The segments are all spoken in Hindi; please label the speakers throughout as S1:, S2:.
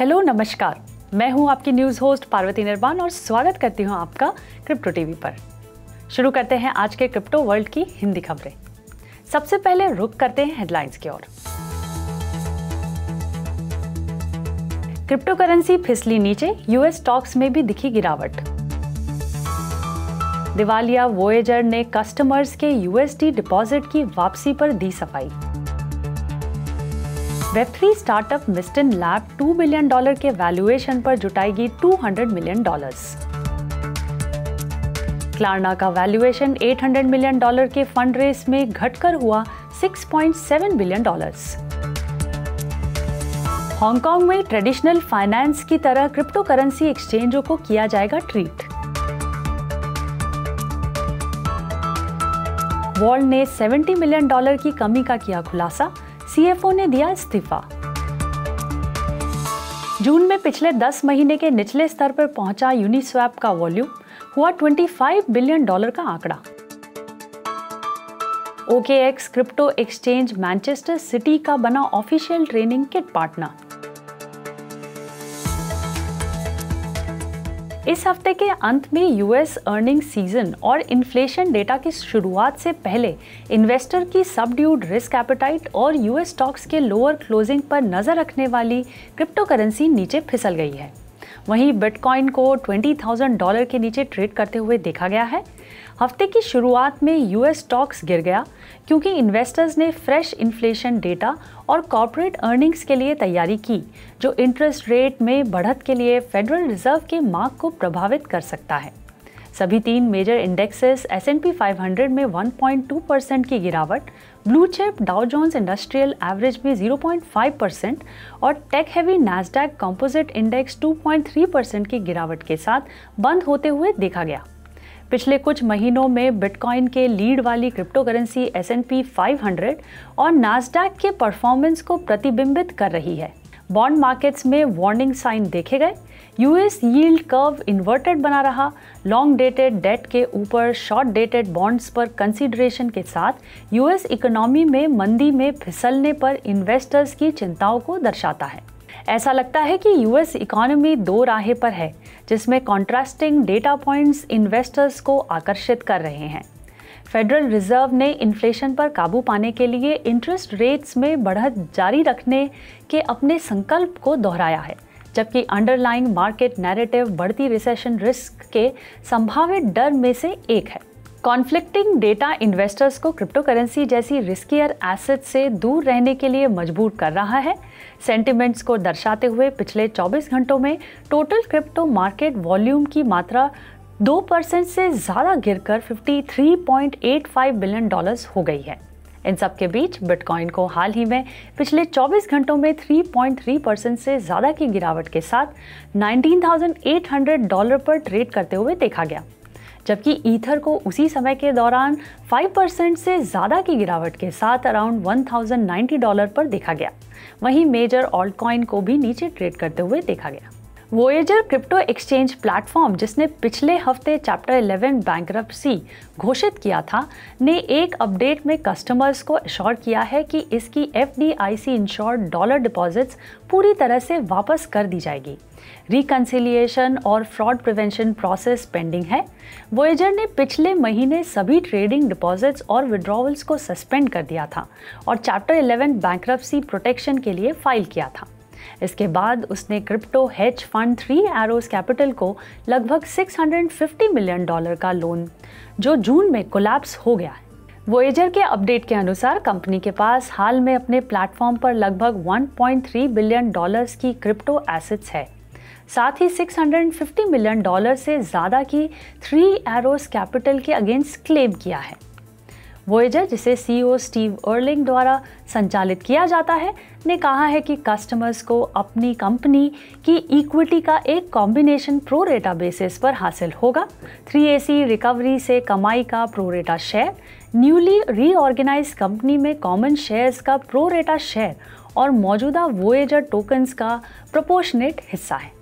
S1: हेलो, नमस्कार। मैं हूँ आपकी न्यूज़ होस्ट पार्वती निर्वाण और स्वागत करती हूँ आपका क्रिप्टो टीवी पर। शुरू करते हैं आज के क्रिप्टो वर्ल्ड की हिंदी खबरें। सबसे पहले रुक करते हैं हेडलाइंस की ओर। क्रिप्टो करेंसी फिसली नीचे, यूएस स्टॉक्स में भी दिखी गिरावट। दिवालिया वोएजर ने कस्टमर्स के यूएसडी डिपॉजिट की वापसी पर दी सफ़ाई। Web three startup Mysten lab 2 billion dollar के वैल्यूएशन पर जुटाएगी 200 मिलियन डॉलर्स क्लारना का वैल्यूएशन 800 मिलियन डॉलर के फंड रेस में घटकर हुआ 6.7 बिलियन डॉलर्स हांगकांग में ट्रेडिशनल फाइनेंस की तरह क्रिप्टो करेंसी एक्सचेंजों को किया जाएगा ट्रीट वॉल्ट ने 70 मिलियन डॉलर की कमी का किया खुलासा सीएफओ ने दिया इस्तीफा। जून में पिछले 10 महीने के निचले स्तर पर पहुँचा यूनिस्वैप का वॉल्यूम, हुआ 25 बिलियन डॉलर का आंकड़ा। OKX crypto exchange Manchester City का बना ऑफिशियल ट्रेनिंग किट पार्टनर। इस हफ़्ते के अंत में यूएस अर्निंग सीज़न और इन्फ्लेशन डेटा की शुरुआत से पहले इन्वेस्टर की सबड्यूड रिस्क एपेटाइट और यूएस स्टॉक्स के लोअर क्लोजिंग पर नज़र रखने वाली क्रिप्टो करेंसी नीचे फिसल गई है। वहीं बिटकॉइन को 20,000 डॉलर के नीचे ट्रेड करते हुए देखा गया है। हफ़्ते की शुरुआत में यूएस स्टॉक्स गिर गया, क्योंकि इन्वेस्टर्स ने फ्रेश इन्फ्लेशन डेटा और कॉरपोरेट अर्निंग्स के लिए तैयारी की, जो इंटरेस्ट रेट में बढ़त के लिए फेडरल रिज़र्व के मार्क को प्रभावित कर सकता है। सभी तीन major indexes S and P five में 1.2 परसेंट की गिरावट blue chip Dow Jones industrial average में 0.5 परसेंट और tech heavy Nasdaq composite index 2.3 percent की गिरावट के साथ बंद होते हुए देखा गया। पिछले कुछ महीनों में बिटकॉइन के लीड वाली crypto currency S and P five hundred और नासडैक के परफॉर्मेंस को प्रतिबिंबित कर रही है। बॉन्ड मार्केट्स में वार्निंग साइन देखे गए। यूएस यील्ड कर्व इन्वर्टेड बना रहा। लॉन्ग डेटेड डेट के ऊपर शॉर्ट डेटेड बॉन्ड्स पर कंसीडरेशन के साथ यूएस इकोनॉमी में मंदी में फिसलने पर इन्वेस्टर्स की चिंताओं को दर्शाता है। ऐसा लगता है कि यूएस इकोनॉमी दो राहें पर है, जिसमें कॉन्ट्रास्टिंग डेटा पॉइंट्स इन्वेस्टर्स को आकर्षित कर रहे हैं। फेडरल रिज़र्व ने इन्फ्लेशन पर काबू पाने के लिए इंटरेस्ट रेट्स में बढ़त जारी रखने के अपने संकल्प को दोहराया है, जबकि अंडरलाइंग मार्केट नैरेटिव बढ़ती रिसेशन रिस्क के संभावित डर में से एक है। कॉन्फ्लिक्टिंग डेटा इन्वेस्टर्स को क्रिप्टो करेंसी जैसी रिस्कियर एसेट से दूर रहने के लिए मजबूर कर रहा है। सेंटिमेंट्स को दर्शाते हुए पिछले 24 घंटों में टोटल क्रिप्टो मार्केट वॉल्यूम की मात्रा 2 परसेंट से ज़्यादा गिरकर 53.85 बिलियन डॉलर्स हो गई है। इन सब के बीच बिटकॉइन को हाल ही में पिछले 24 घंटों में 3.3 परसेंट से ज़्यादा की गिरावट के साथ 19,800 डॉलर पर ट्रेड करते हुए देखा गया। जबकि ईथर को उसी समय के दौरान 5% से ज़्यादा की गिरावट के साथ अराउंड 1090 डॉलर पर देखा गया। वहीं मेजर ऑल्ट कॉइन को भी नीचे ट्रेड करते हुए देखा गया। वोएजर क्रिप्टो एक्सचेंज प्लेटफॉर्म जिसने पिछले हफ़्ते चैप्टर 11 बैंक्रप्सी घोषित किया था, ने एक अपडेट में कस्टमर्स को एश्योर किया है कि इसकी F D I C insured dollar deposits पूरी तरह से वापस कर दी जाएगी। रिकन्सिलिएशन और फ्रॉड प्रिवेंशन प्रोसेस पेंडिंग है। वोएजर ने पिछले महीने सभी ट्रेडिंग डिपॉजिट्स और विड्रॉवल्स को सस्पेंड कर दिया था और चैप्टर 11 बैंक्रप्सी प्रोटेक्शन के लिए फ़ाइल किया था। इसके बाद उसने crypto hedge fund three arrows capital को लगभग 650 मिलियन डॉलर का लोन जो जून में कोलैप्स हो गया वोएजर के अपडेट के अनुसार कंपनी के पास हाल में अपने प्लेटफॉर्म पर लगभग 1.3 बिलियन डॉलर्स की क्रिप्टो एसेट्स है। साथ ही 650 मिलियन डॉलर से ज़्यादा की थ्री एरोस कैपिटल के अगेंस्ट क्लेम किया है। वोएजर जिसे सीईओ स्टीव अर्लिंग द्वारा संचालित किया जाता है, ने कहा है कि कस्टमर्स को अपनी कंपनी की इक्विटी का एक कॉम्बिनेशन प्रोरेटा बेसिस पर हासिल होगा। 3AC रिकवरी से कमाई का pro rata share newly reorganize company में कॉमन शेयर्स का प्रोरेटा शेयर और मौजूदा वोएजर टोकन्स का प्रोपोर्शनेट हिस्सा है।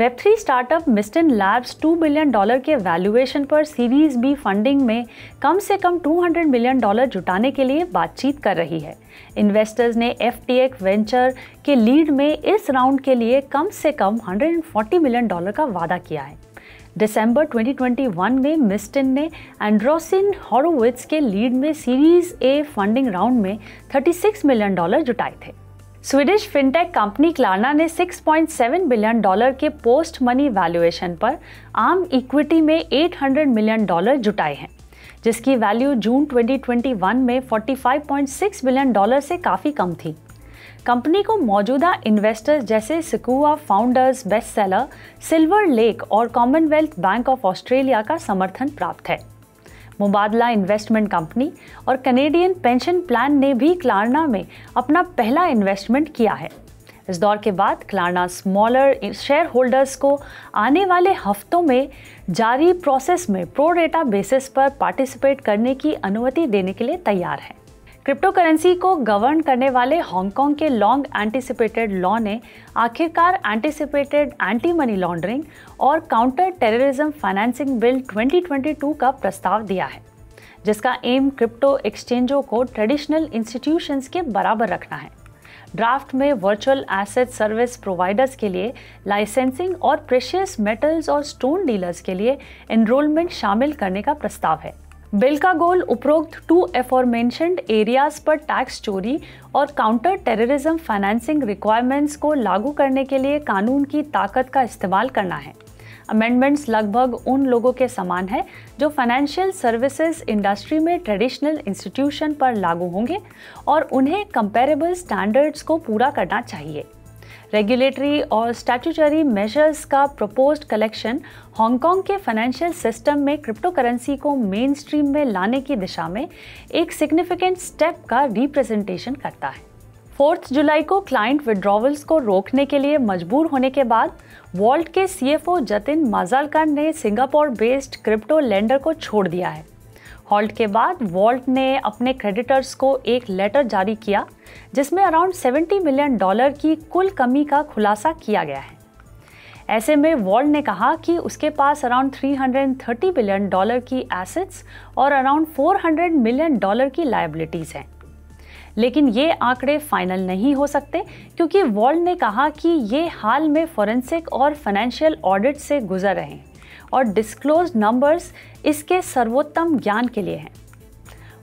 S1: Web three startup Mysten labs 2 billion dollar के वैल्यूएशन पर सीरीज़ बी फंडिंग में कम से कम 200 मिलियन डॉलर जुटाने के लिए बातचीत कर रही है। इन्वेस्टर्स ने एफटीएक्स वेंचर के लीड में इस राउंड के लिए कम से कम 140 मिलियन डॉलर का वादा किया है। दिसंबर 2021 में मिस्टन ने एंड्रोसिन हॉरोविट्स के लीड में सीरीज़ ए फंडिंग राउंड में 36 मिलियन डॉलर जुटाए थे। स्वीडिश फिनटेक कंपनी क्लारना ने 6.7 बिलियन डॉलर के पोस्ट मनी वैल्यूएशन पर आम इक्विटी में 800 मिलियन डॉलर जुटाए हैं, जिसकी वैल्यू जून 2021 में 45.6 बिलियन डॉलर से काफ़ी कम थी। कंपनी को मौजूदा इन्वेस्टर्स जैसे Sequoia founders best seller Silver Lake और कॉमनवेल्थ बैंक ऑफ़ ऑस्ट्रेलिया का समर्थन प्राप्त है। मुबादला इन्वेस्टमेंट कंपनी और कनेडियन पेंशन प्लान ने भी क्लारना में अपना पहला इन्वेस्टमेंट किया है। इस दौर के बाद क्लारना स्मॉलर शेयर होल्डर्स को आने वाले हफ्तों में जारी प्रोसेस में प्रोडेटा बेसिस पर पार्टिसिपेट करने की अनुमति देने के लिए तैयार है। क्रिप्टो करेंसी को गवर्न करने वाले हांगकांग के लॉन्ग एंटिसिपेटेड लॉ ने आखिरकार एंटिसिपेटेड एंटी मनी लॉन्ड्रिंग और काउंटर टेररिज्म फाइनेंसिंग बिल 2022 का प्रस्ताव दिया है, जिसका एम क्रिप्टो एक्सचेंजों को ट्रेडिशनल इंस्टीट्यूशंस के बराबर रखना है। ड्राफ्ट में वर्चुअल एसेट सर्विस प्रोवाइडर्स के लिए लाइसेंसिंग और प्रेशियस मेटल्स और स्टोन डीलर्स के लिए एनरोलमेंट शामिल करने का प्रस्ताव है। बिल का गोल उपरोक्त टू एफॉर्मेंशनड एरियाज़ पर टैक्स चोरी और काउंटर टेररिज्म फाइनेंसिंग रिक्वायरमेंट्स को लागू करने के लिए कानून की ताकत का इस्तेमाल करना है। अमेंडमेंट्स लगभग उन लोगों के समान है जो फाइनेंशियल सर्विसेज़ इंडस्ट्री में ट्रेडिशनल इंस्टीट्यूशन पर लागू होंगे और उन्हें कंपेरेबल स्टैंडर्ड्स को पूरा करना चाहिए। रेगुलेटरी और स्टैट्यूटरी मेजर्स का प्रपोज्ड कलेक्शन हांगकांग के फाइनेंशियल सिस्टम में क्रिप्टो करेंसी को मेन स्ट्रीम में लाने की दिशा में एक सिग्निफिकेंट स्टेप का रिप्रेजेंटेशन करता है। फोर्थ जुलाई को क्लाइंट विड्रॉवल्स को रोकने के लिए मजबूर होने के बाद वॉल्ट के सीएफओ जतिन माजालकर ने सिंगापुर बेस्ड क्रिप्टो लेंडर को छोड़ दिया है। हॉल्ट के बाद वॉल्ट ने अपने क्रेडिटर्स को एक लेटर जारी किया, जिसमें अराउंड 70 मिलियन डॉलर की कुल कमी का खुलासा किया गया है। ऐसे में वॉल्ट ने कहा कि उसके पास अराउंड 330 बिलियन डॉलर की एसेट्स और अराउंड 400 मिलियन डॉलर की लाइबिलिटीज़ हैं। लेकिन ये आंकड़े फाइनल नहीं हो सकते, क्योंकि वॉल्ट ने कहा कि ये हाल में फॉरेंसिक और फाइनेंशियल ऑडिट से गुजर रहे हैं। और डिस्क्लोज नंबर्स इसके सर्वोत्तम ज्ञान के लिए हैं।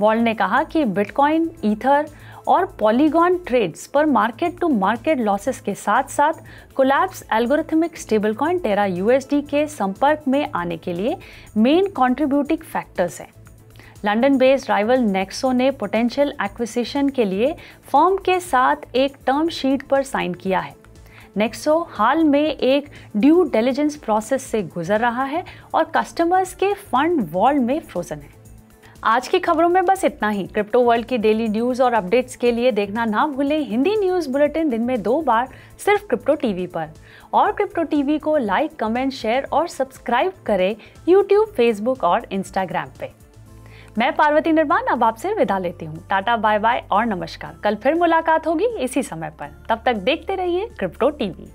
S1: वॉल ने कहा कि बिटकॉइन, ईथर और पॉलीगॉन ट्रेड्स पर मार्केट टू मार्केट लॉसेस के साथ साथ collapse algorithmic stablecoin Terra USD के संपर्क में आने के लिए मेन कंट्रीब्यूटिंग फैक्टर्स हैं। लंदन बेस्ड राइवल नेक्सो ने पोटेंशियल एक्विजिशन के लिए फर्म के साथ एक टर्म शीट पर साइन किया है। नेक्सो हाल में एक ड्यू डिलीजेंस प्रोसेस से गुजर रहा है और कस्टमर्स के फंड वॉल्ट में फ्रोजन है। आज की खबरों में बस इतना ही। क्रिप्टो वर्ल्ड की डेली न्यूज़ और अपडेट्स के लिए देखना ना भूलें हिंदी न्यूज़ बुलेटिन दिन में दो बार, सिर्फ़ क्रिप्टो टीवी पर। और क्रिप्टो टीवी को लाइक कमेंट शेयर और सब्सक्राइब करें यूट्यूब फेसबुक और इंस्टाग्राम पे। मैं पार्वती निर्माण अब आपसे विदा लेती हूँ। टाटा बाय बाय और नमस्कार। कल फिर मुलाकात होगी इसी समय पर। तब तक देखते रहिए क्रिप्टो टीवी।